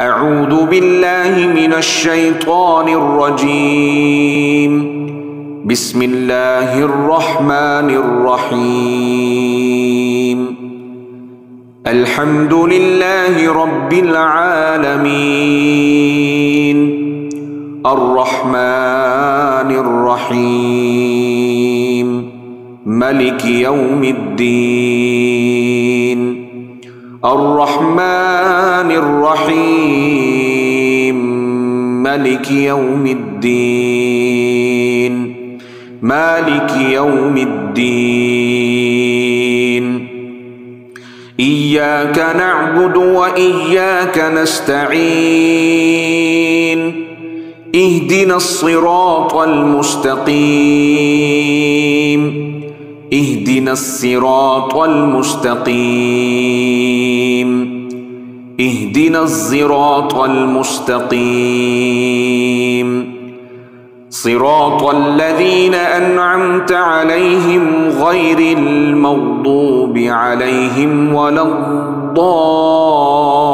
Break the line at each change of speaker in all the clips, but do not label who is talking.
أعوذ بالله من الشيطان الرجيم بسم الله الرحمن الرحيم الحمد لله رب العالمين الرحمن الرحيم ملك يوم الدين الرحمن الرحيم ملك يوم الدين مالك يوم الدين إياك نعبد وإياك نستعين اهدنا الصراط المستقيم اهدنا الصراط المستقيم اهدنا الصراط المستقيم صراط الذين انعمت عليهم غير المغضوب عليهم ولا الضالين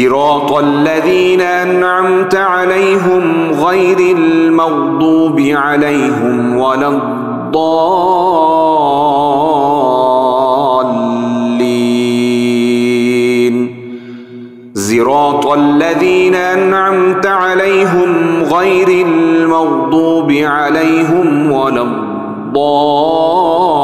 صراط الذين أنعمت عليهم غير المغضوب عليهم ولا الضالين صراط الذين أنعمت عليهم غير المغضوب عليهم ولا الضالين